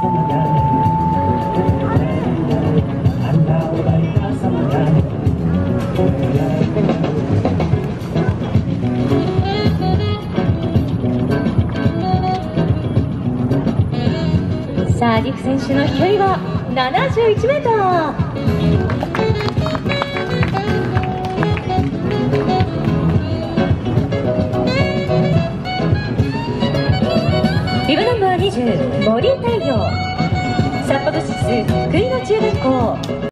さあ、陸選手の飛距離は71メートル。森太陽。札幌市立福井野中学校。